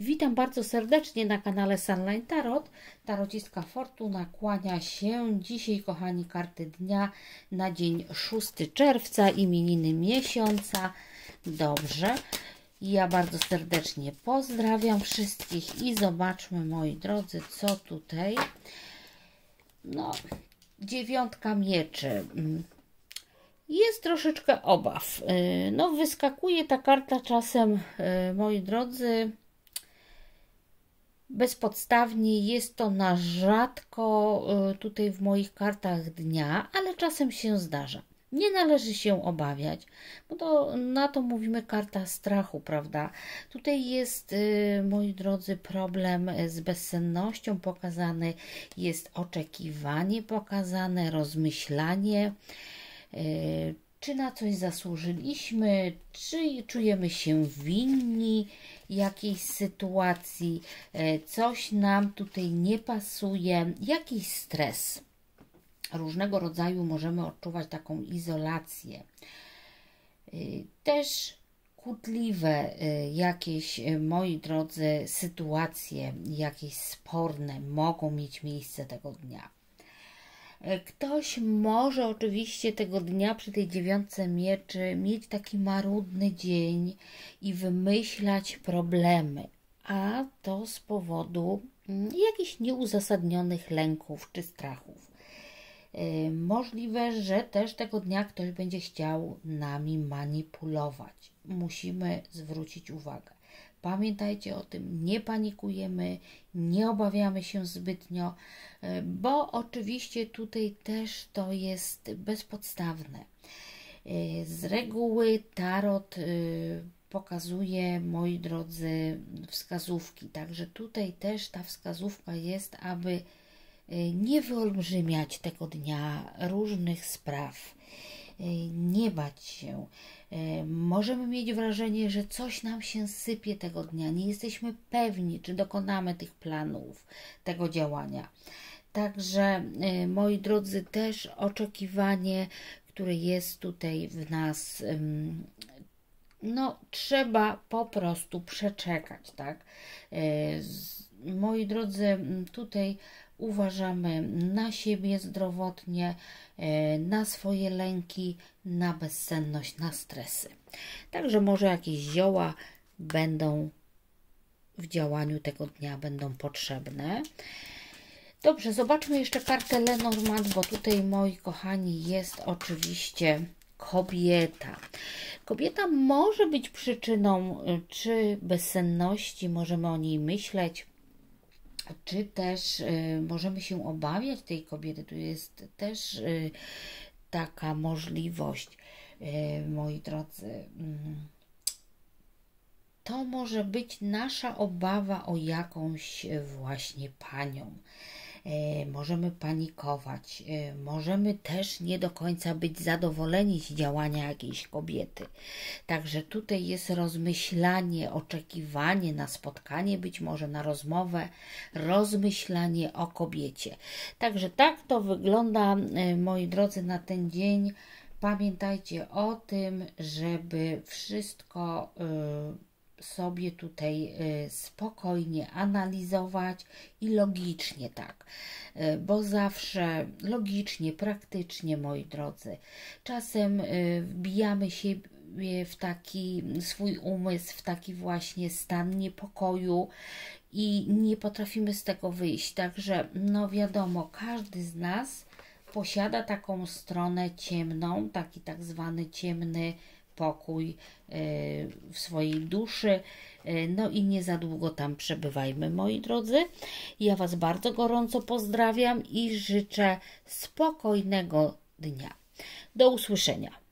Witam bardzo serdecznie na kanale Sunline Tarot. Tarociska Fortuna kłania się dzisiaj, kochani, karty dnia na dzień 6 czerwca, imieniny miesiąca. Dobrze. Ja bardzo serdecznie pozdrawiam wszystkich i zobaczmy, moi drodzy, co tutaj. No, dziewiątka mieczy. Jest troszeczkę obaw. No, wyskakuje ta karta czasem, moi drodzy, bezpodstawnie. Jest to na rzadko y, tutaj w moich kartach dnia, ale czasem się zdarza. Nie należy się obawiać, bo to, na to mówimy karta strachu, prawda? Tutaj jest, y, moi drodzy, problem z bezsennością pokazany, jest oczekiwanie pokazane, rozmyślanie, y, czy na coś zasłużyliśmy, czy czujemy się winni jakiejś sytuacji, e, coś nam tutaj nie pasuje, jakiś stres. Różnego rodzaju możemy odczuwać taką izolację. E, też kłótliwe e, jakieś, moi drodzy, sytuacje, jakieś sporne mogą mieć miejsce tego dnia. Ktoś może oczywiście tego dnia przy tej dziewiątce mieczy mieć taki marudny dzień i wymyślać problemy, a to z powodu mm, jakichś nieuzasadnionych lęków czy strachów. Y, możliwe, że też tego dnia ktoś będzie chciał nami manipulować. Musimy zwrócić uwagę. Pamiętajcie o tym, nie panikujemy, nie obawiamy się zbytnio, e, bo oczywiście tutaj też to jest bezpodstawne. E, z reguły tarot e, pokazuje, moi drodzy, wskazówki, także tutaj też ta wskazówka jest, aby nie wyolbrzymiać tego dnia różnych spraw nie bać się. Możemy mieć wrażenie, że coś nam się sypie tego dnia. Nie jesteśmy pewni, czy dokonamy tych planów, tego działania. Także, moi drodzy, też oczekiwanie, które jest tutaj w nas, no, trzeba po prostu przeczekać, tak? Moi drodzy, tutaj uważamy na siebie zdrowotnie, e, na swoje lęki, na bezsenność, na stresy. Także może jakieś zioła będą w działaniu tego dnia będą potrzebne. Dobrze, zobaczmy jeszcze kartę Lenormand, bo tutaj, moi kochani, jest oczywiście kobieta. Kobieta może być przyczyną e, czy bezsenności, możemy o niej myśleć, czy też y, możemy się obawiać tej kobiety. Tu jest też y, taka możliwość, y, moi drodzy. Mm. To może być nasza obawa o jakąś właśnie panią. E, możemy panikować, e, możemy też nie do końca być zadowoleni z działania jakiejś kobiety. Także tutaj jest rozmyślanie, oczekiwanie na spotkanie, być może na rozmowę, rozmyślanie o kobiecie. Także tak to wygląda, e, moi drodzy, na ten dzień. Pamiętajcie o tym, żeby wszystko sobie tutaj y, spokojnie analizować i logicznie tak, y, bo zawsze logicznie, praktycznie, moi drodzy, czasem y, wbijamy się w taki swój umysł, w taki właśnie stan niepokoju i nie potrafimy z tego wyjść. Także, no wiadomo, każdy z nas posiada taką stronę ciemną, taki tak zwany ciemny pokój e, w swojej duszy. E, no i nie za długo tam przebywajmy, moi drodzy. Ja Was bardzo gorąco pozdrawiam i życzę spokojnego dnia. Do usłyszenia.